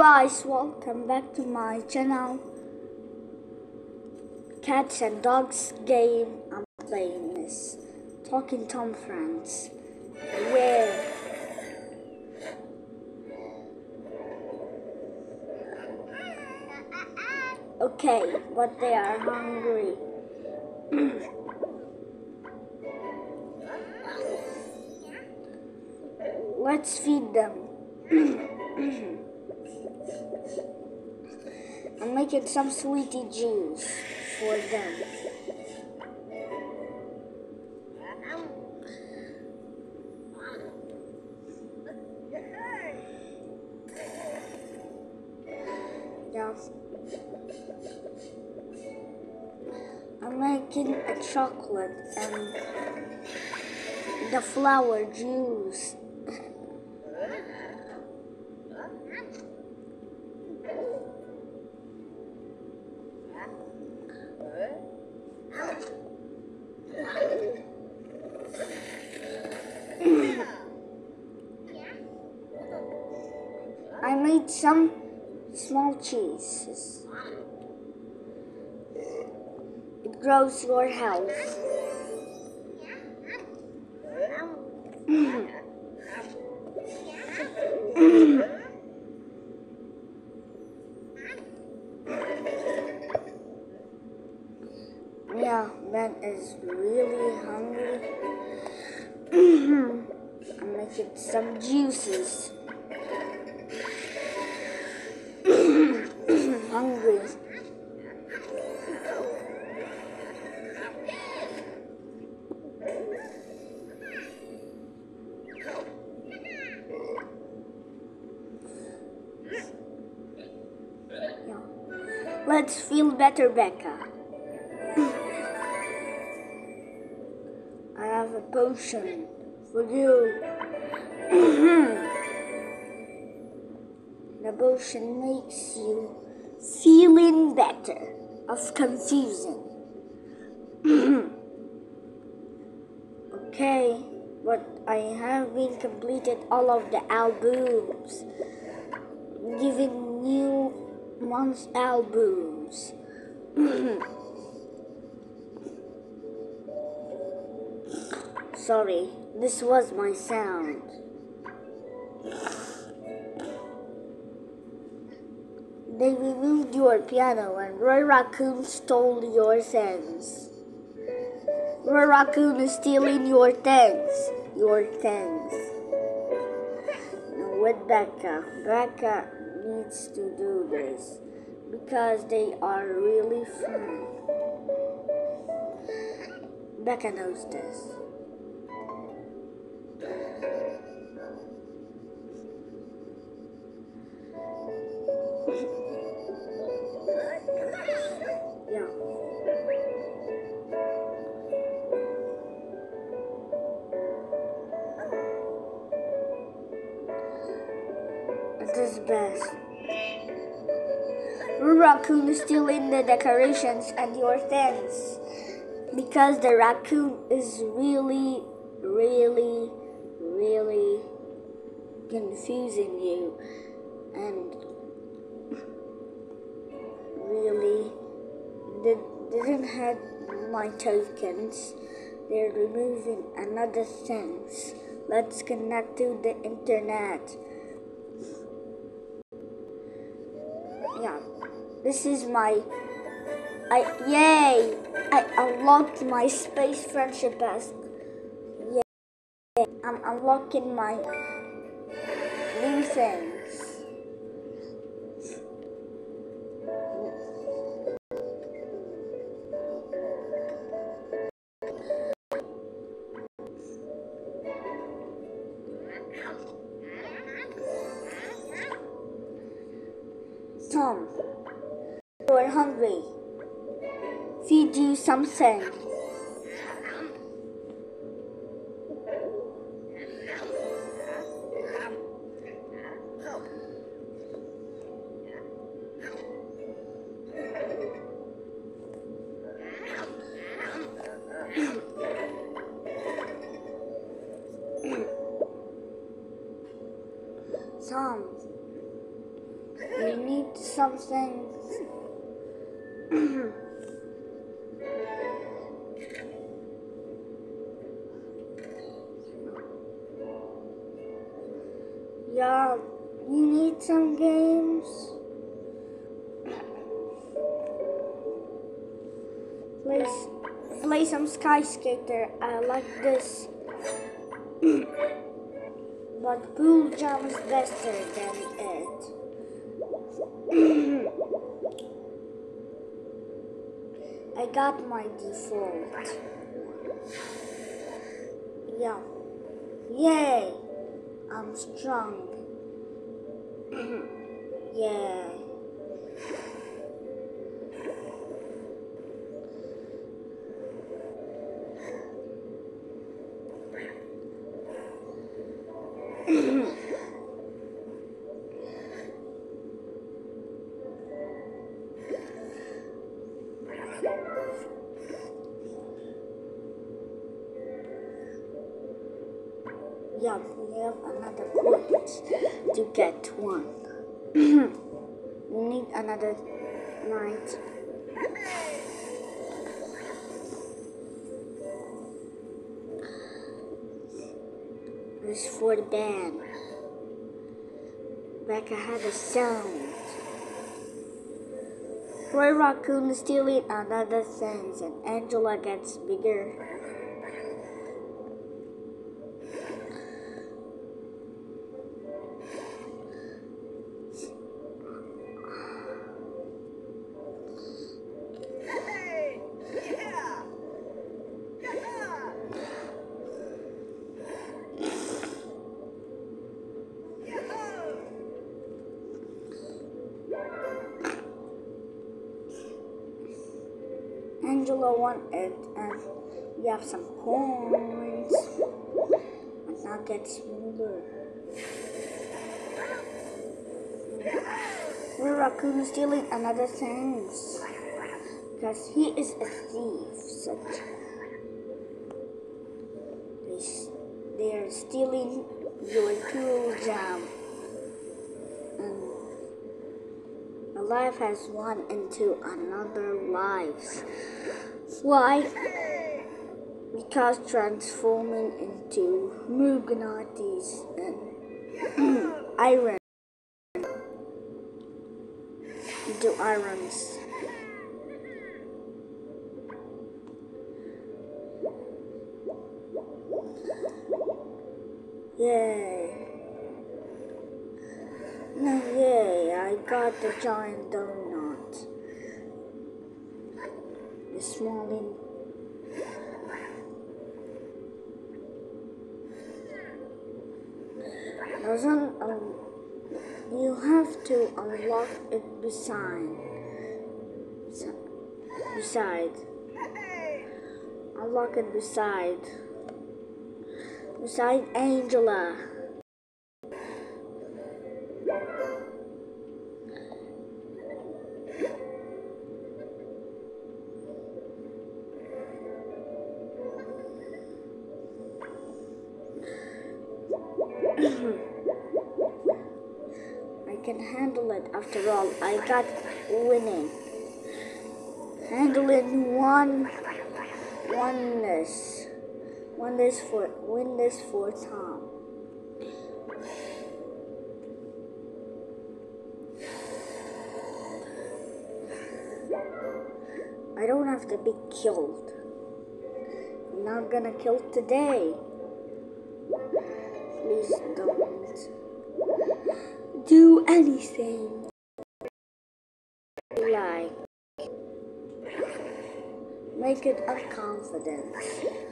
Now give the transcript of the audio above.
guys, welcome back to my channel. Cats and Dogs game I'm playing this. Talking Tom Friends. Where? Okay, but they are hungry. Let's feed them. I'm making some sweetie juice for them. I'm making a chocolate and the flower juice. Some small cheeses. It grows your health. Yeah, Ben is really hungry. I'm making some juices. Hungry. Let's feel better, Becca. I have a potion for you. the potion makes you feeling better of confusion. okay, but I have been completed all of the albums. Giving new month's albums. Sorry, this was my sound. They removed your piano and Roy Rakoon stole your things. Roy Rakoon is stealing your things. Your things. Now with Becca. Becca needs to do this because they are really fun. Becca knows this. It is best. Raccoon is still in the decorations and your things because the raccoon is really, really, really confusing you and really did, didn't have my tokens. They're removing another things. Let's connect to the internet. This is my. I yay! I unlocked my space friendship as. Yay! I'm unlocking my new things. Hungry. Feed you something. Tom, You need something. yeah, you need some games. Play, play some Sky Skater. I like this. but Pool Jam is better than it. I got my default. Yeah. Yay! I'm strong. yeah. Yeah, we have another point to get one. we need another night. This is for the band. Becca had a sound. Roy Rakoon is stealing another things and Angela gets bigger. Angela won it and we have some coins and now get smaller. We're raccoon stealing another things because he is a thief. Such they, they are stealing your tool jam and a life has one into another lives. Why? Because transforming into Mugnaughties and iron into irons. Yay. No, yay, I got the giant donut. The small in. Doesn't, um, you have to unlock it beside. Beside. Unlock it beside. Beside Angela. Can handle it after all. I got winning. Handling one oneness. Win this for win this for Tom. I don't have to be killed. I'm not gonna kill today. Please don't do anything like make it a confidence.